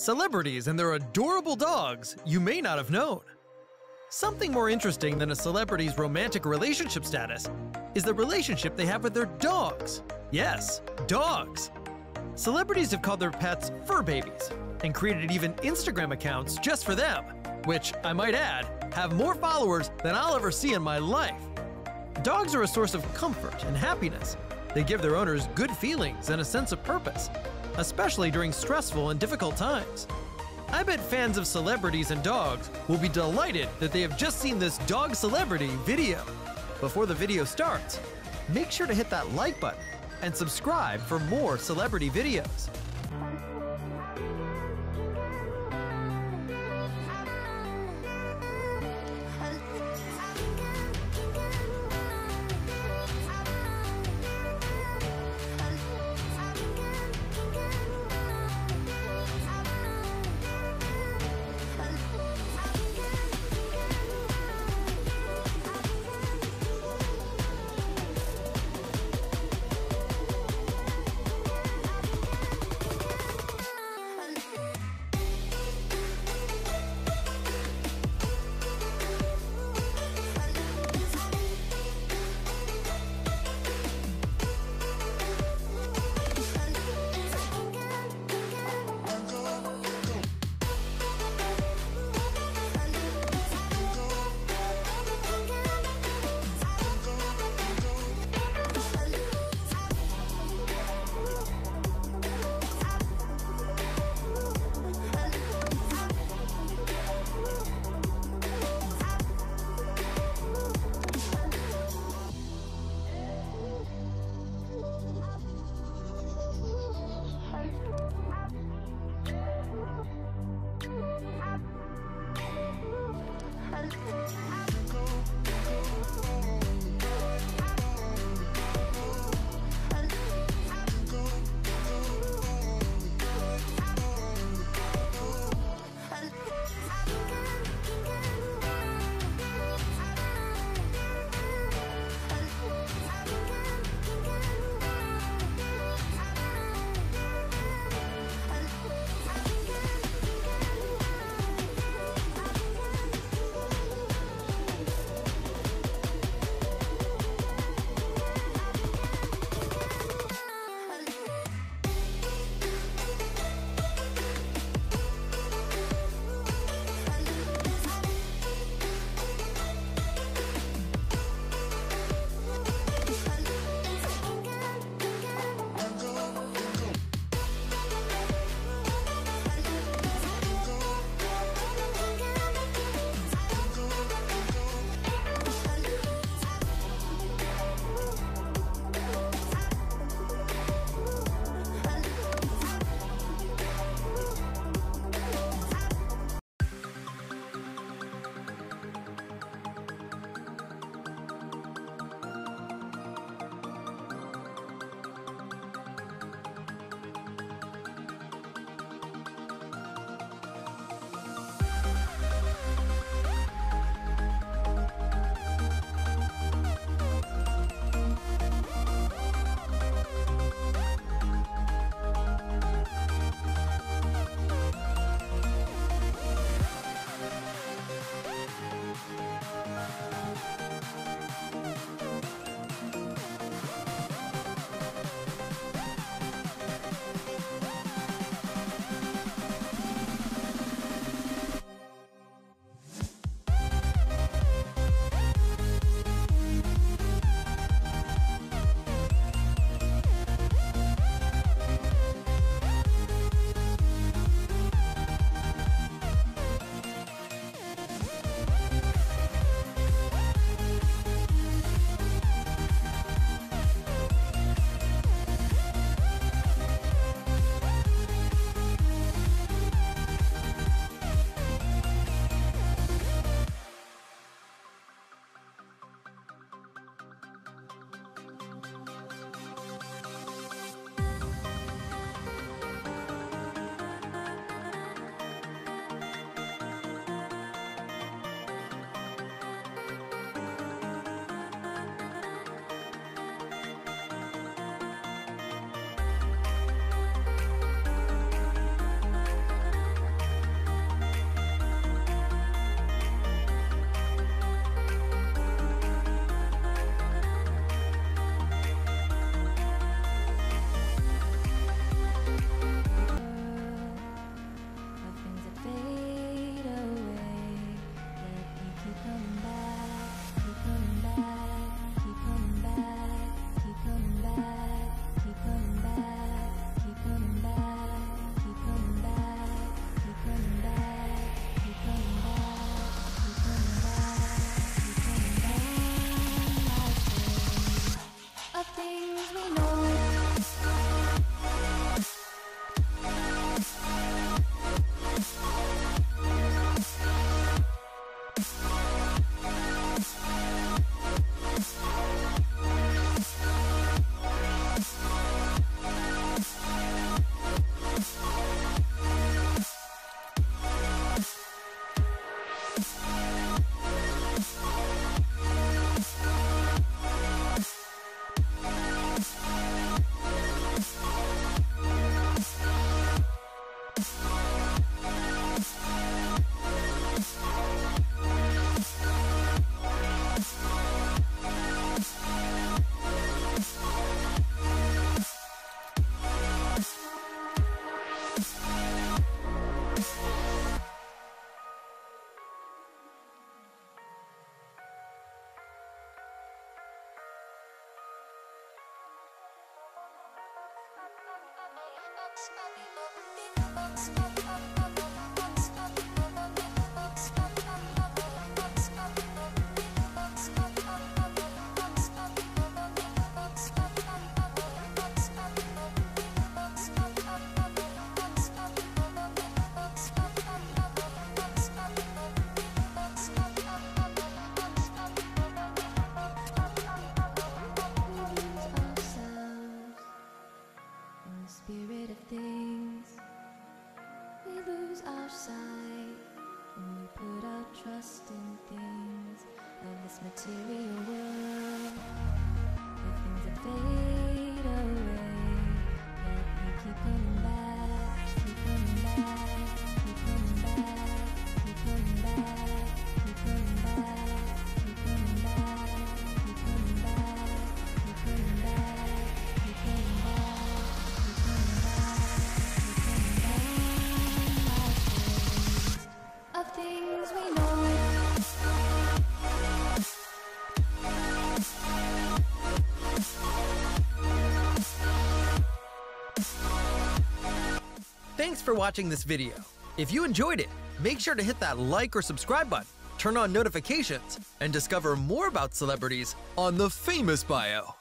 celebrities and their adorable dogs you may not have known. Something more interesting than a celebrity's romantic relationship status is the relationship they have with their dogs. Yes, dogs. Celebrities have called their pets fur babies and created even Instagram accounts just for them, which, I might add, have more followers than I'll ever see in my life. Dogs are a source of comfort and happiness. They give their owners good feelings and a sense of purpose, especially during stressful and difficult times. I bet fans of celebrities and dogs will be delighted that they have just seen this dog celebrity video. Before the video starts, make sure to hit that like button and subscribe for more celebrity videos. Música Thanks for watching this video. If you enjoyed it, make sure to hit that like or subscribe button, turn on notifications, and discover more about celebrities on The Famous Bio.